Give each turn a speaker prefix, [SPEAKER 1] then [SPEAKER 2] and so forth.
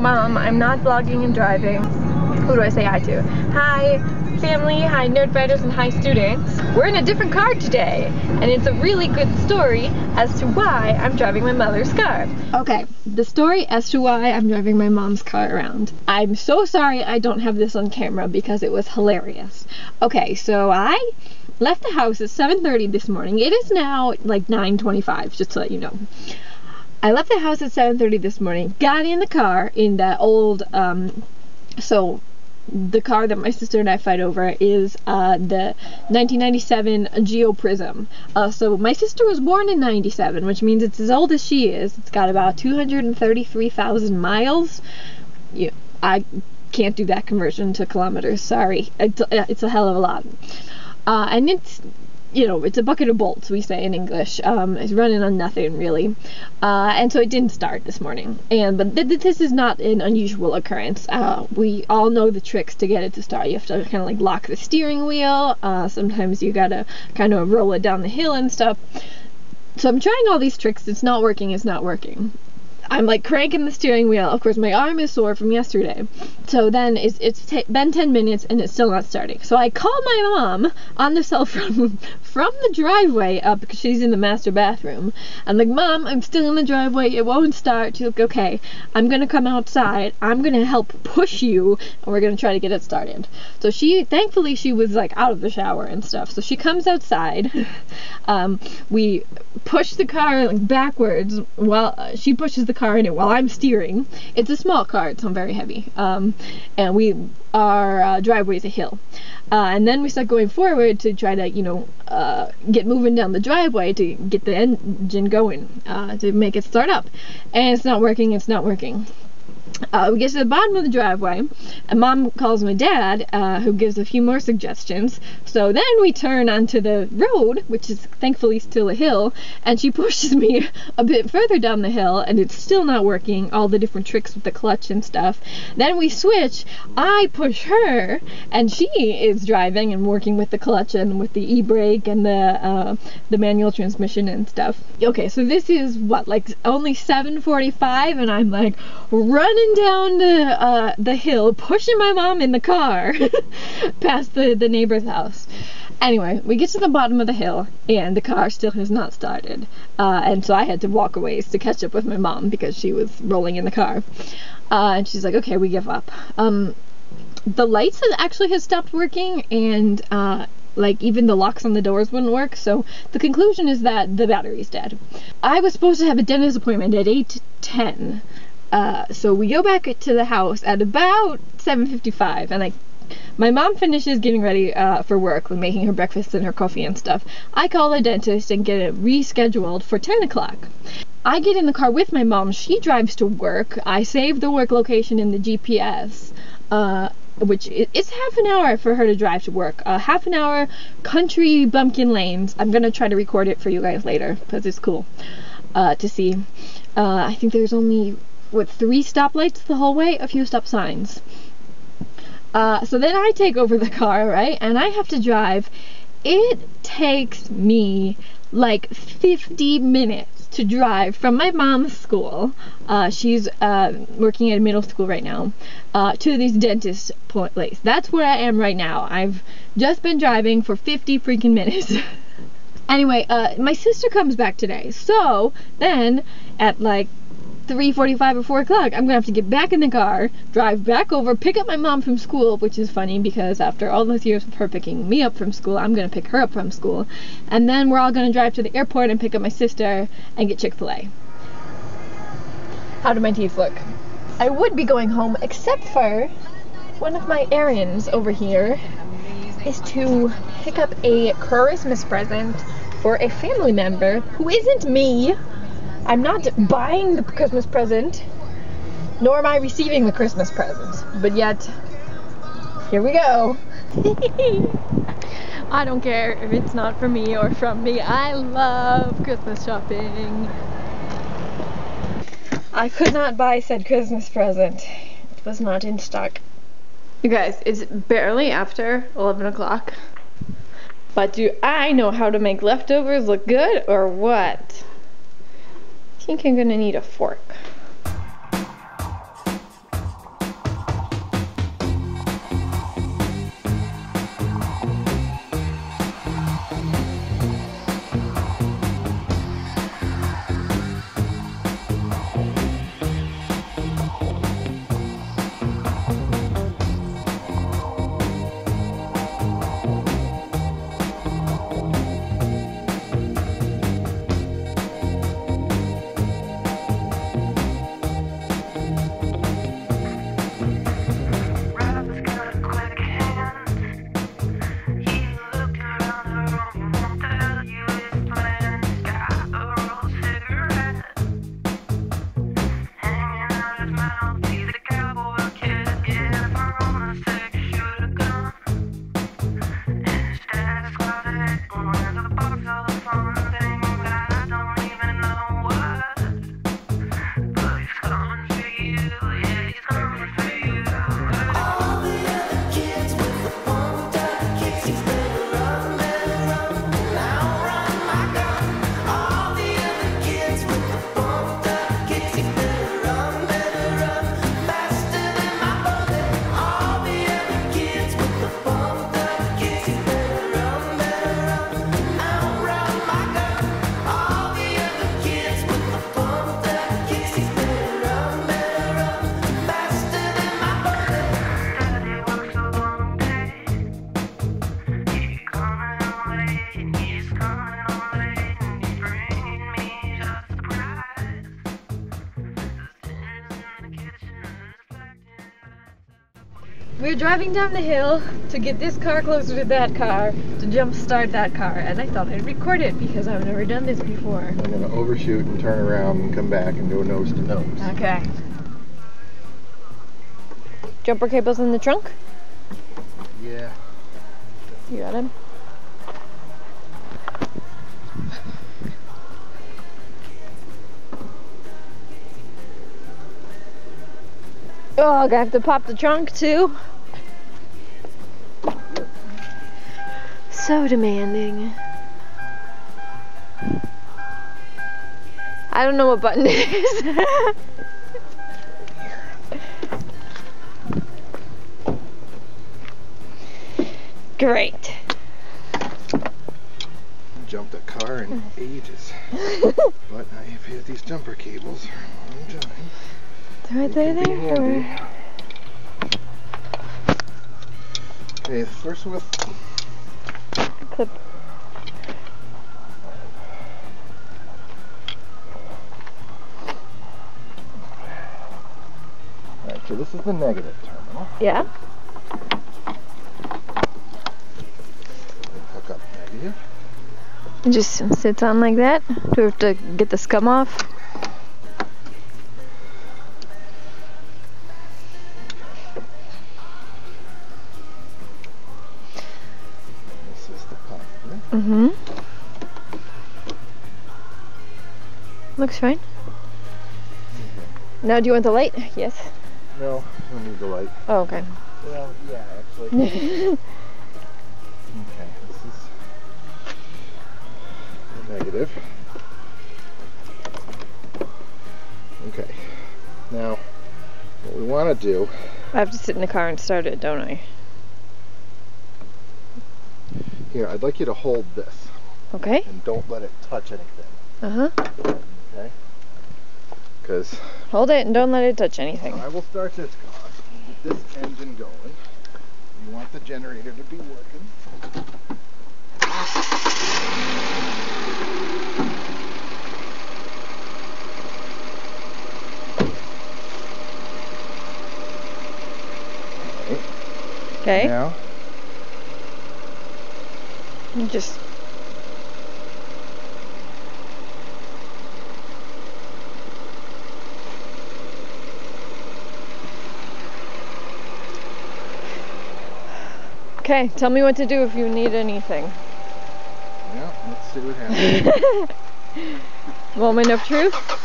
[SPEAKER 1] mom. I'm not vlogging and driving. Who do I say hi to? Hi family, hi nerd fighters, and hi students. We're in a different car today, and it's a really good story as to why I'm driving my mother's car. Okay, the story as to why I'm driving my mom's car around. I'm so sorry I don't have this on camera because it was hilarious. Okay, so I left the house at 7.30 this morning. It is now like 9.25, just to let you know. I left the house at 7.30 this morning, got in the car in the old, um, so the car that my sister and I fight over is uh, the 1997 Geo Prizm. Uh, so my sister was born in 97, which means it's as old as she is. It's got about 233,000 miles. Yeah, I can't do that conversion to kilometers. Sorry, it's, it's a hell of a lot. Uh, and it's you know, it's a bucket of bolts, we say in English. Um, it's running on nothing really, uh, and so it didn't start this morning. And but th- th- this is not an unusual occurrence. Uh, we all know the tricks to get it to start. You have to kind of like lock the steering wheel. Uh, sometimes you gotta kind of roll it down the hill and stuff. So I'm trying all these tricks. It's not working. It's not working. I'm like cranking the steering wheel. Of course, my arm is sore from yesterday. So then it's, it's t- been 10 minutes and it's still not starting. So I call my mom on the cell phone from the driveway up because she's in the master bathroom. I'm like, Mom, I'm still in the driveway. It won't start. She's like, Okay, I'm going to come outside. I'm going to help push you and we're going to try to get it started. So she, thankfully, she was like out of the shower and stuff. So she comes outside. Um, we push the car like, backwards while uh, she pushes the car in it while I'm steering. It's a small car, it's not very heavy. Um, and we our uh, driveway is a hill. Uh, and then we start going forward to try to, you know, uh, get moving down the driveway to get the engine going, uh, to make it start up. And it's not working, it's not working. Uh, we get to the bottom of the driveway, and mom calls my dad, uh, who gives a few more suggestions. So then we turn onto the road, which is thankfully still a hill, and she pushes me a bit further down the hill, and it's still not working, all the different tricks with the clutch and stuff. Then we switch, I push her, and she is driving and working with the clutch and with the e-brake and the, uh, the manual transmission and stuff. Okay, so this is what, like only 7.45, and I'm like running down the uh, the hill, pushing my mom in the car past the, the neighbor's house. Anyway, we get to the bottom of the hill, and the car still has not started. Uh, and so I had to walk a ways to catch up with my mom because she was rolling in the car. Uh, and she's like, okay, we give up. Um, the lights actually had stopped working, and uh, like even the locks on the doors wouldn't work. So the conclusion is that the battery's dead. I was supposed to have a dentist appointment at 8:10. Uh, so we go back to the house at about 7:55, and like my mom finishes getting ready uh, for work, making her breakfast and her coffee and stuff. I call the dentist and get it rescheduled for 10 o'clock. I get in the car with my mom. She drives to work. I save the work location in the GPS. Uh, which it's half an hour for her to drive to work. Uh, half an hour, country bumpkin lanes. I'm gonna try to record it for you guys later because it's cool uh, to see. Uh, I think there's only with three stoplights the whole way, a few stop signs. Uh, so then I take over the car, right? And I have to drive. It takes me like 50 minutes to drive from my mom's school. Uh, she's uh, working at a middle school right now. Uh, to this dentist place. That's where I am right now. I've just been driving for 50 freaking minutes. anyway, uh, my sister comes back today. So then at like 3.45 or 4 o'clock, I'm going to have to get back in the car, drive back over, pick up my mom from school, which is funny because after all those years of her picking me up from school, I'm going to pick her up from school. And then we're all going to drive to the airport and pick up my sister and get Chick-fil-A. How do my teeth look? I would be going home except for one of my errands over here is to pick up a Christmas present for a family member who isn't me. I'm not buying the Christmas present, nor am I receiving the Christmas present. But yet, here we go. I don't care if it's not for me or from me. I love Christmas shopping. I could not buy said Christmas present. It was not in stock. You guys, it's barely after 11 o'clock. But do I know how to make leftovers look good or what? Think I'm gonna need a fork. We're driving down the hill to get this car closer to that car to jump start that car. And I thought I'd record it because I've never done this before.
[SPEAKER 2] I'm gonna overshoot and turn around and come back and go nose to nose.
[SPEAKER 1] Okay. Jumper cables in the trunk?
[SPEAKER 2] Yeah.
[SPEAKER 1] You got him? Oh, I'm have to pop the trunk too. So demanding. I don't know what button it is. Great.
[SPEAKER 2] Jumped a car in hmm. ages. but I have had these jumper cables for a long time.
[SPEAKER 1] They're right there,
[SPEAKER 2] They
[SPEAKER 1] there.
[SPEAKER 2] handy.
[SPEAKER 1] or-
[SPEAKER 2] Okay, first with
[SPEAKER 1] Clip.
[SPEAKER 2] Alright, so this is the negative terminal.
[SPEAKER 1] Yeah.
[SPEAKER 2] Hook up negative.
[SPEAKER 1] It just sits on like that. Do we have to get the scum off? Mm-hmm. Looks fine. Now, do you want the light? Yes.
[SPEAKER 2] No, I don't need the light.
[SPEAKER 1] Oh, okay.
[SPEAKER 2] Well, yeah, actually. okay, this is negative. Okay. Now, what we want to do,
[SPEAKER 1] I have to sit in the car and start it, don't I?
[SPEAKER 2] Here, I'd like you to hold this
[SPEAKER 1] Okay.
[SPEAKER 2] and don't let it touch anything.
[SPEAKER 1] Uh huh.
[SPEAKER 2] Okay? Because
[SPEAKER 1] Hold it and don't let it touch anything.
[SPEAKER 2] I will start this car, get this engine going. You want the generator to be working.
[SPEAKER 1] Okay.
[SPEAKER 2] Now,
[SPEAKER 1] You Just. Okay, tell me what to do if you need anything.
[SPEAKER 2] yeah, let's see what happens.
[SPEAKER 1] Moment of truth.